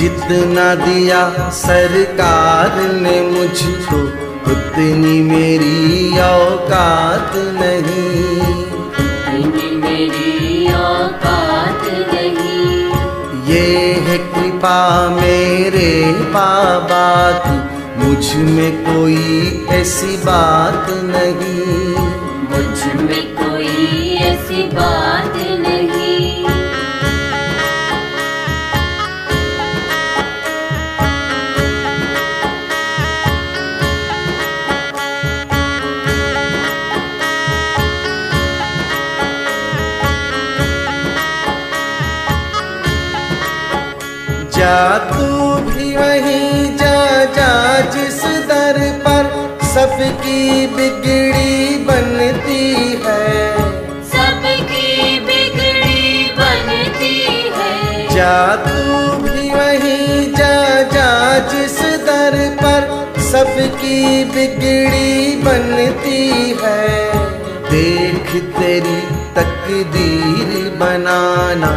जितना दिया सरकार ने मुझको उतनी मेरी औकात नहीं। इतनी मेरी औकात नहीं। ये है कृपा मेरे बाबा की मुझमें कोई ऐसी बात नहीं। सबकी बिगड़ी बनती है। सबकी बिगड़ी बनती है। जा तू भी वहीं जा जा जिस दर पर सबकी बिगड़ी बनती है। देख तेरी तकदीर बनाना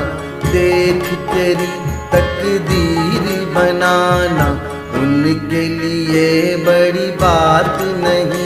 देख तेरी तकदीर बनाना। उनके लिए बड़ी बात नहीं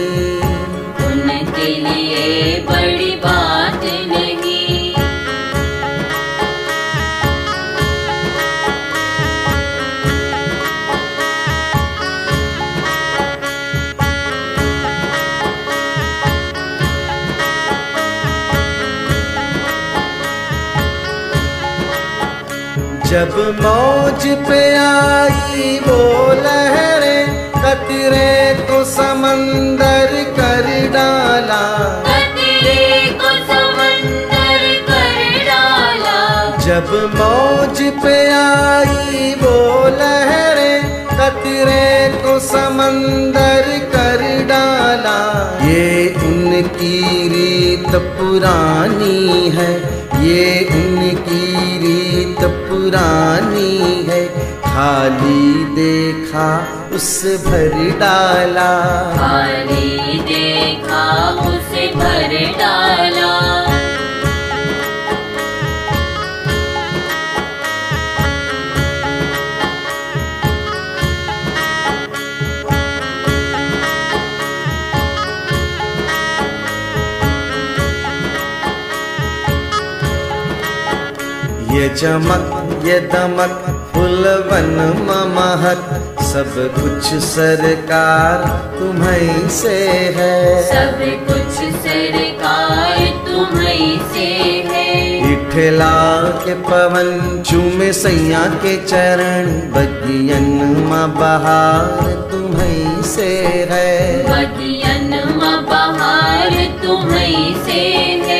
जब मौज पे आई वो लहरें कतरे को समंदर कर डाला। कतरे को समंदर कर डाला। जब मौज पे आई वो लहरें कतरे को समंदर कर डाला। ये उनकी रीत पुरानी है ये उनकी पुरानी है। खाली देखा उस भर डाला। खाली देखा उस भर डाला। ये चमक ये दमक फुलवन महक सब कुछ सरकार तुम्हें से है। सब कुछ सरकार तुम्हीं से है। इठला के पवन चूमे सैया के चरण बगियन माँ बहार तुम्हीं से है। बगियन में बहार तुम्हीं से है।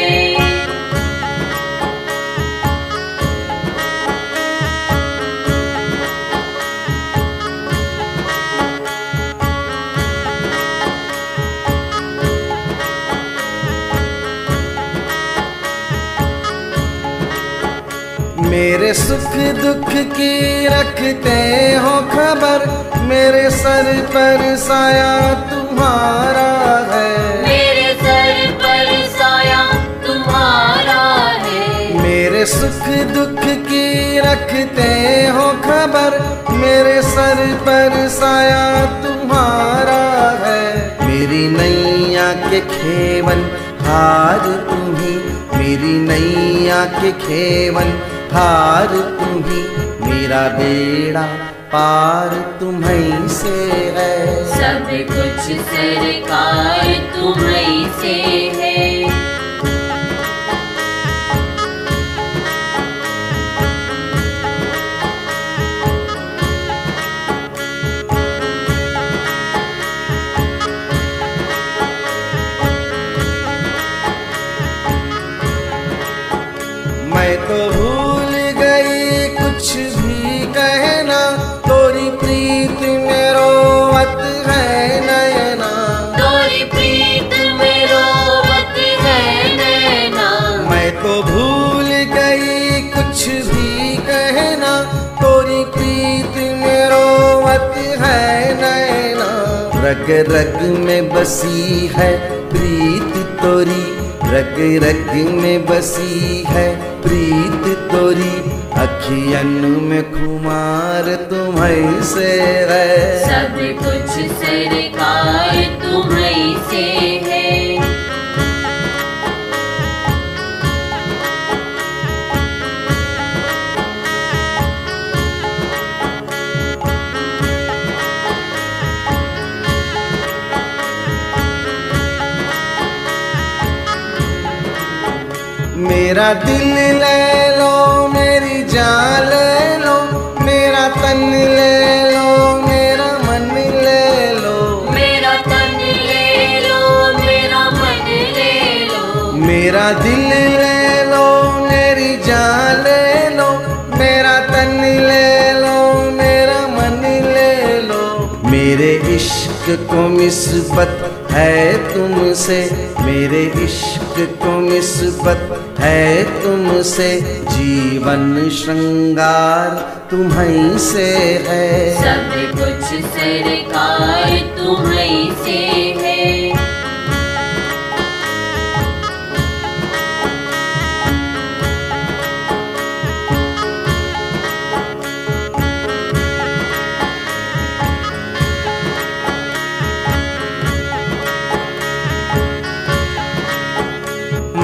सुख दुख की रखते हो खबर। मेरे सर पर साया तुम्हारा है। मेरे सर पर साया तुम्हारा है। मेरे सुख दुख की रखते हो खबर। मेरे सर पर साया तुम्हारा है। मेरी नैया के खेवन हार तुम्हें। मेरी नैया के खेवन हार तुम्ही मेरा बेड़ा पार तुम्हें से है। सब कुछ सरकार तुम्हें से रग रग में बसी है प्रीत तोरी। रग रग में बसी है प्रीत तोरी। अखियन में खुमार तुम्हें से है। सब कुछ सरकार तुम्हें से मेरा दिल ले लो मेरी जान ले लो मेरा तन ले लो मेरा मन ले लो। मेरा तन ले लो मेरा मन ले लो। मेरा दिल ले लो मेरी जान ले लो मेरा तन ले लो मेरा मन ले लो। मेरे इश्क को निस्बत है तुमसे, मेरे इश्क को निस्बत है तुमसे, जीवन श्रृंगार तुम्हें से है। सब कुछ सरकार तुम्हें से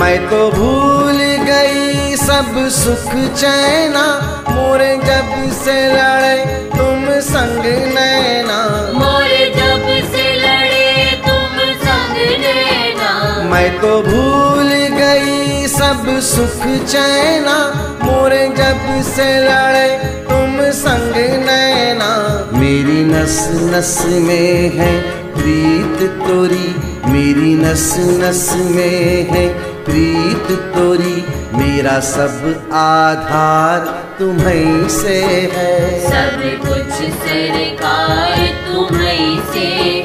मैं तो भूल गई सब सुख चैना मोरे जब से लड़े तुम संग नैना। मोरे जब से लड़े तुम संग नैना। मैं तो भूल गई सब सुख चैना मोरे जब से लड़े तुम संग नैना। मेरी नस नस में है प्रीत तोरी मेरी नस नस में है प्रीत तोरी, मेरा सब आधार तुम्हें से है। सब कुछ सरकार तुम्हें से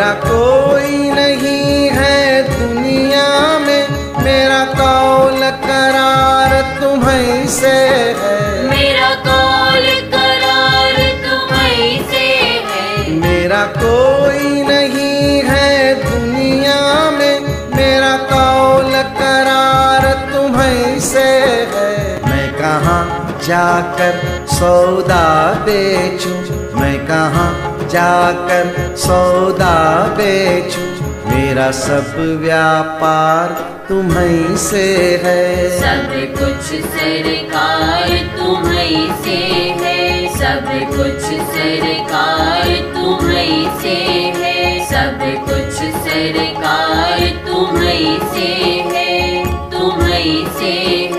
मेरा कोई नहीं है दुनिया में मेरा कौल करार तुम्हीं से है। मेरा कौल करार तुम्हीं से है। मेरा कोई नहीं है दुनिया में मेरा कौल करार तुम्हें से है। मैं कहाँ जाकर सौदा बेचूं? मैं कहाँ जाकर सौदा बेचूं। मेरा सब व्यापार तुम्हीं से है। सब कुछ सरकार तुम्हीं से है। सब कुछ सरकार तुम्हीं से है। सब कुछ सरकार तुम्हीं से है। तुम्हीं से